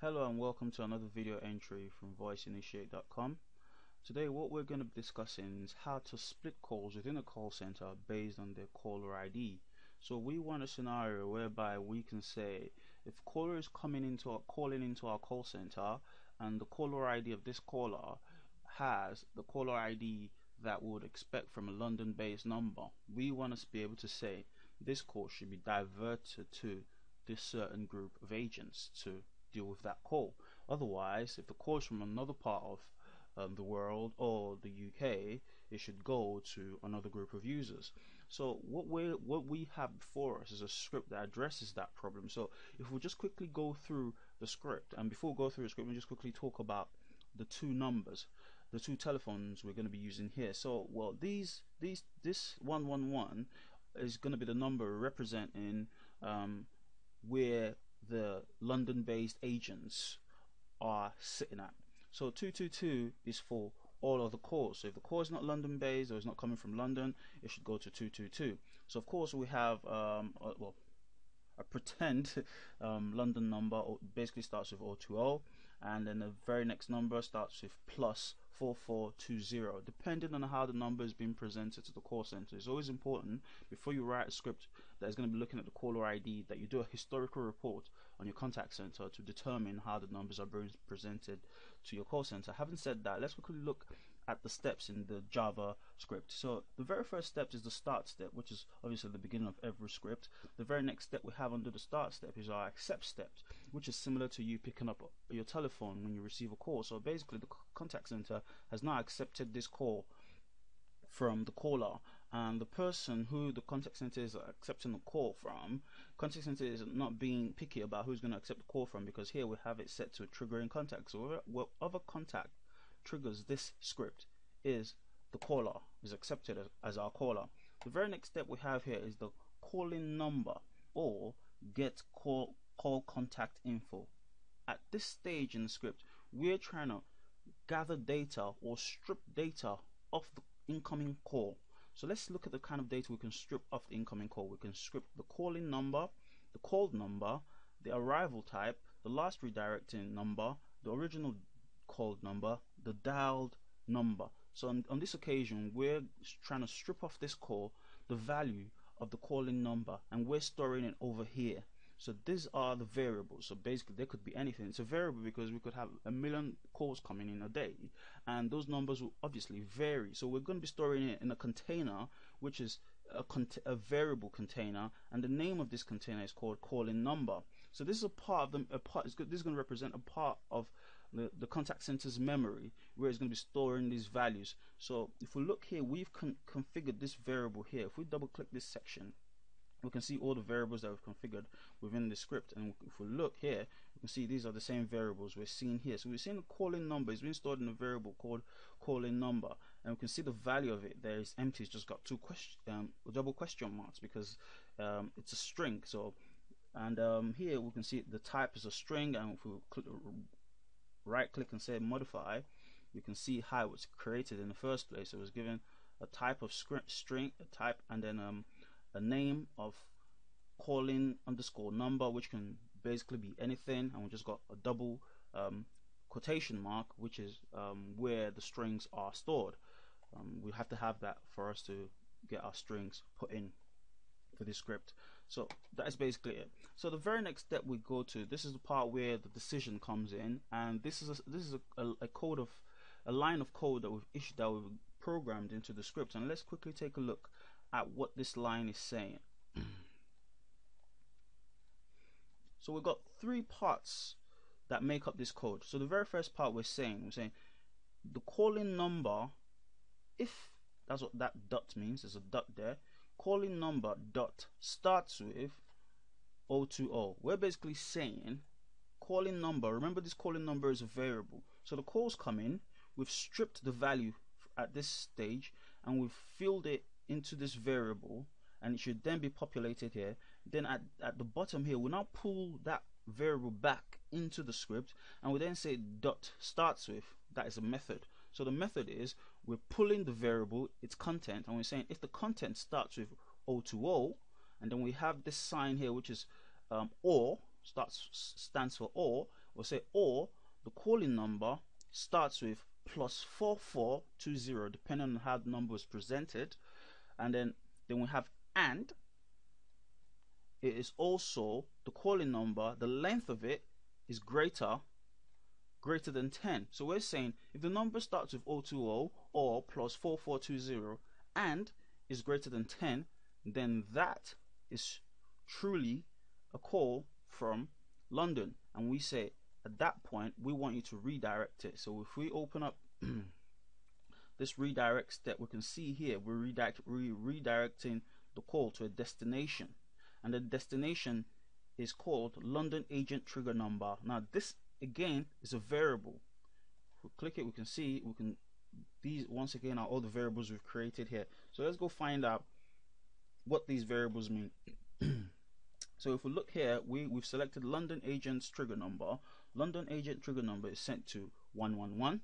Hello and welcome to another video entry from voiceinitiate.com. Today what we're going to be discussing is how to split calls within a call center based on their caller ID. So we want a scenario whereby we can say if caller is coming into our, calling into our call center and the caller ID of this caller has the caller ID that we would expect from a London based number, we want to be able to say this call should be diverted to this certain group of agents to deal with that call. Otherwise, if the call is from another part of um, the world or the UK, it should go to another group of users. So what we what we have before us is a script that addresses that problem. So if we just quickly go through the script, and before we go through the script, we just quickly talk about the two numbers, the two telephones we're going to be using here. So well, these these this one one one is going to be the number representing um, where the London based agents are sitting at. So 222 is for all of the calls. So if the call is not London based or is not coming from London, it should go to 222. So of course we have um, uh, well a pretend um, London number basically starts with 020 and then the very next number starts with plus 4420 depending on how the number is being presented to the call center it's always important before you write a script that is going to be looking at the caller ID that you do a historical report on your contact center to determine how the numbers are being presented to your call center. Having said that let's quickly look at the steps in the Java script so the very first step is the start step which is obviously the beginning of every script. The very next step we have under the start step is our accept step which is similar to you picking up your telephone when you receive a call. So basically the contact center has now accepted this call from the caller and the person who the contact center is accepting the call from contact center is not being picky about who's going to accept the call from because here we have it set to a triggering contact. So whatever contact triggers this script is the caller is accepted as, our caller the very next step we have here is the calling number or get call call contact info at this stage in the script we're trying to gather data or strip data off the incoming call. So let's look at the kind of data we can strip off the incoming call. We can strip the calling number, the called number, the arrival type, the last redirecting number, the original called number, the dialed number. So on, on this occasion, we're trying to strip off this call the value of the calling number and we're storing it over here. So these are the variables. So basically, there could be anything. It's a variable because we could have a million calls coming in a day, and those numbers will obviously vary. So we're going to be storing it in a container, which is a, a, variable container, and the name of this container is called calling number. So this is a part of the a part. This is going to represent a part of the, the contact center's memory, where it's going to be storing these values. So if we look here, we've con configured this variable here. If we double click this section we can see all the variables that we've configured within the script. And if we look here you can see these are the same variables we're seeing here. So we're seeing the calling number is being stored in a variable called calling number. And we can see the value of it there is empty. It's just got two question um, double question marks because um, it's a string. So and um, here we can see the type is a string. And if we click, right click and say modify you can see how it was created in the first place. It was given a type of string a type and then um, a name of calling underscore number which can basically be anything. And we just got a double um, quotation mark which is um, where the strings are stored. Um, we have to have that for us to get our strings put in for this script so that is basically it so the very next step we go to this is the part where the decision comes in and this is a, this is a, a, a code of a line of code that we've issued that we've programmed into the script and let's quickly take a look at what this line is saying. so we've got three parts that make up this code. So the very first part we're saying, we're saying the calling number, if that's what that dot means, there's a dot there, calling number dot starts with 020. We're basically saying calling number, remember this calling number is a variable. So the calls come in, we've stripped the value at this stage and we've filled it into this variable and it should then be populated here then at, at the bottom here we'll now pull that variable back into the script and we then say dot starts with that is a method so the method is we're pulling the variable its content and we're saying if the content starts with O2O and then we have this sign here which is um, or starts stands for or we'll say or the calling number starts with plus 4420 depending on how the number is presented. And then then we have and it is also the calling number the length of it is greater greater than 10 so we're saying if the number starts with 020 or plus 4420 and is greater than 10 then that is truly a call from London. And we say at that point we want you to redirect it. So if we open up this redirect step we can see here we're redirect, re redirecting the call to a destination. And the destination is called London agent trigger number. Now this again is a variable. If we click it we can see we can these once again are all the variables we've created here. So let's go find out what these variables mean. So if we look here we we've selected London agent's trigger number. London agent trigger number is sent to 111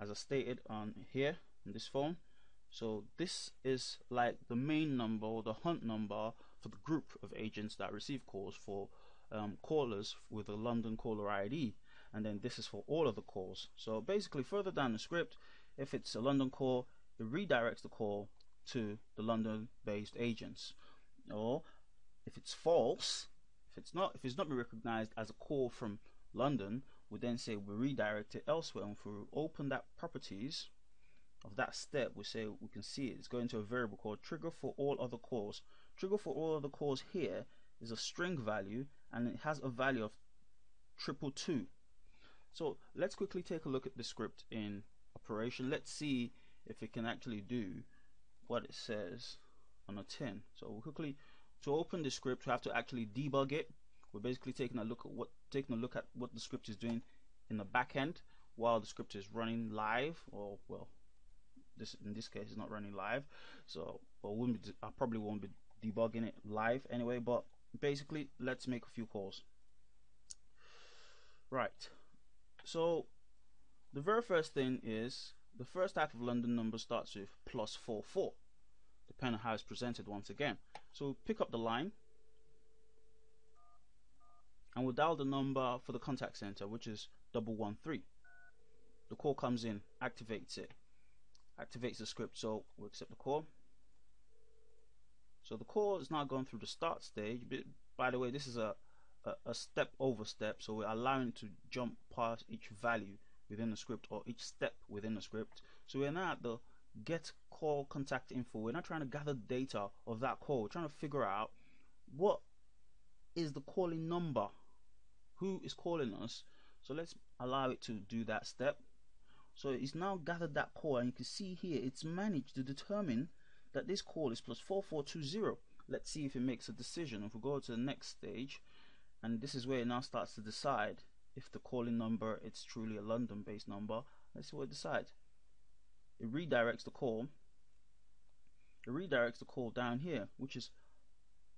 as I stated on here in this phone so this is like the main number or the hunt number for the group of agents that receive calls for um, callers with a London caller ID and then this is for all of the calls. So basically further down the script if it's a London call it redirects the call to the London based agents. Or if it's false if it's not if it's not recognized as a call from London we then say we redirect it elsewhere. And if we open that properties of that step we say we can see it. it's going to a variable called trigger for all other calls. Trigger for all other calls here is a string value and it has a value of triple two so let's quickly take a look at the script in operation. Let's see if it can actually do what it says on a tin. So we'll quickly to open the script we have to actually debug it. We're basically taking a look at what taking a look at what the script is doing in the back end while the script is running live or well this in this case it's not running live. So be, I probably won't be debugging it live anyway but basically let's make a few calls. Right so the very first thing is the first type of London number starts with plus 4 4 depending on how it's presented once again. So we pick up the line and we'll dial the number for the contact center which is double one three. The call comes in activates it activates the script so we'll accept the call. So the call is now going through the start stage. By the way this is a, a, step over step so we're allowing to jump past each value within the script or each step within the script. So we're now at the get call contact info. We're not trying to gather data of that call. We're trying to figure out what is the calling number? Who is calling us? So let's allow it to do that step. So it's now gathered that call and you can see here it's managed to determine that this call is plus 4420 let's see if it makes a decision. If we go to the next stage and this is where it now starts to decide if the calling number it's truly a London based number. Let's see what it decides. It redirects the call. It redirects the call down here which is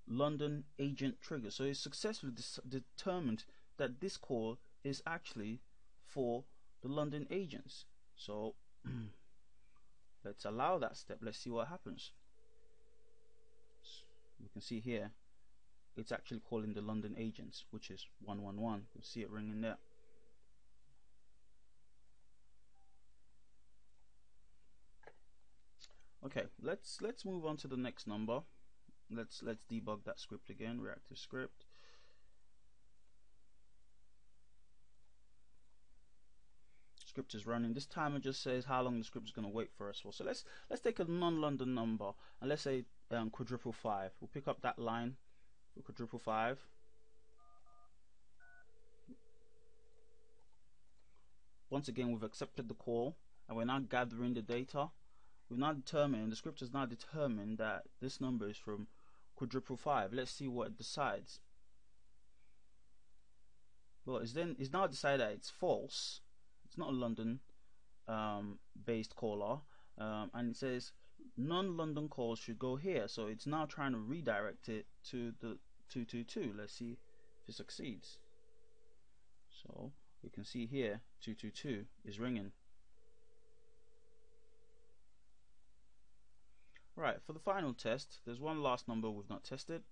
London agent trigger. So it's successfully determined that this call is actually for the London agents. So let's allow that step. Let's see what happens. You can see here it's actually calling the London agents which is 111 you see it ringing there. Okay let's let's move on to the next number. Let's let's debug that script again reactive script. Script is running. This time it just says how long the script is going to wait for us for. So let's let's take a non-London number and let's say um, quadruple five. We'll pick up that line quadruple five. Once again we've accepted the call and we're now gathering the data. We've now determined the script has now determined that this number is from quadruple five. Let's see what it decides. Well it's then it's now decided that it's false. It's not a London um, based caller. Um, and it says non-London calls should go here. So it's now trying to redirect it to the 222 let's see if it succeeds. So you can see here 222 is ringing. Right for the final test there's one last number we've not tested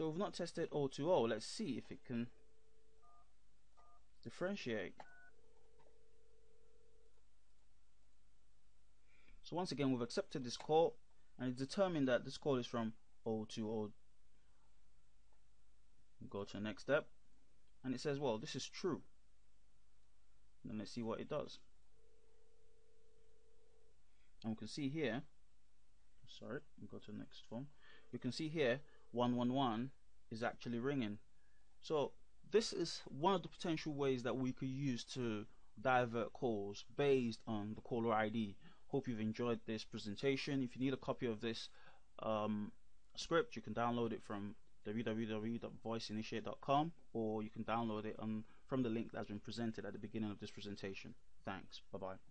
So we've not tested O2O. Let's see if it can differentiate. So once again, we've accepted this call and it's determined that this call is from O2O. Go to the next step and it says, well, this is true. Then let's see what it does. And we can see here, sorry, go to the next form. We can see here 111 is actually ringing. So this is one of the potential ways that we could use to divert calls based on the caller ID. Hope you've enjoyed this presentation. If you need a copy of this um, script, you can download it from www.voiceinitiate.com or you can download it on, from the link that's been presented at the beginning of this presentation. Thanks. Bye bye.